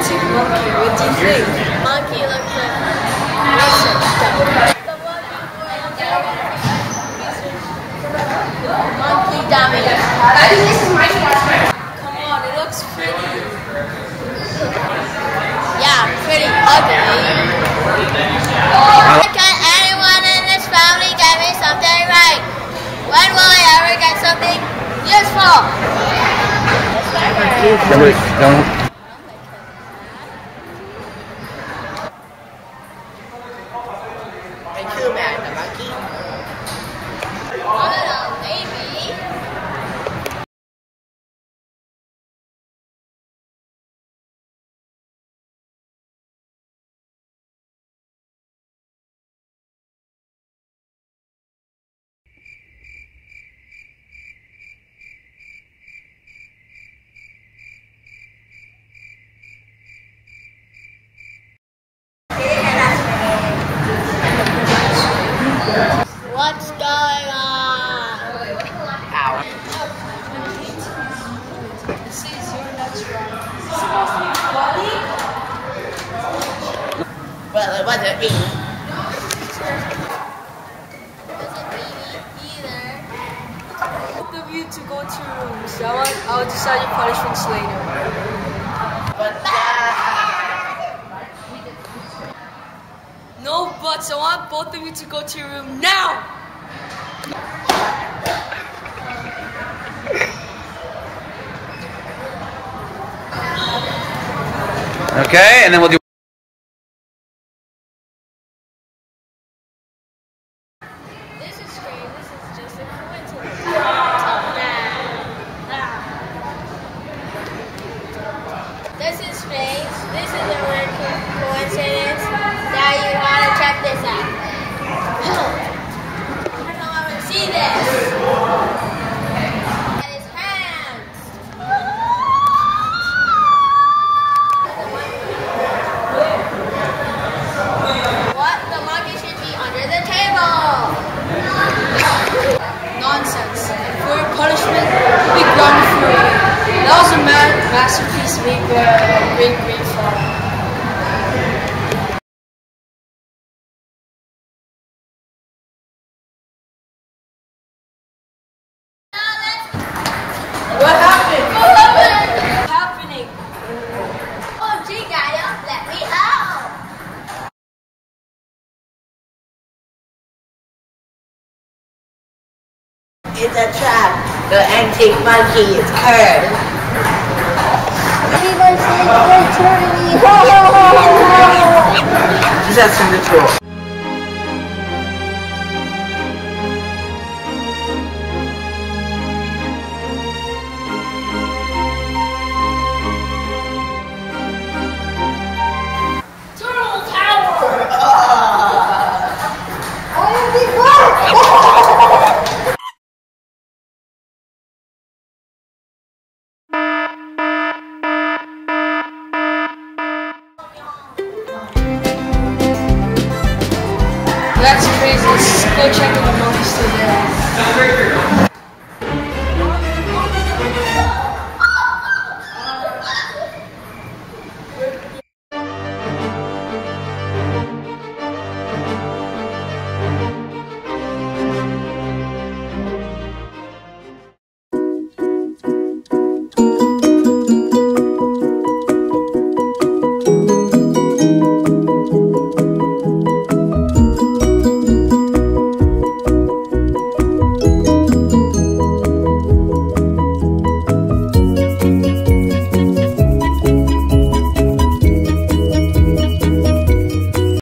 romantic monkey. What do you think? Monkey looks like research The monkey dummy. I think this is my Come on, it looks pretty. Yeah, pretty ugly. Why can anyone in this family get me something right? When will I ever get something useful? Don't it wasn't me. Of you to go to rooms. That one, I'll decide your punishments later. But No buts. I want both of you to go to your room now. Okay, and then we'll do. Punishment, big ground fury. That was a ma- masterpiece made by a great, great father. What happened? It's a trap. The antique monkey is cursed. Just asking the truth. That's crazy. Go check if the monkey's still there.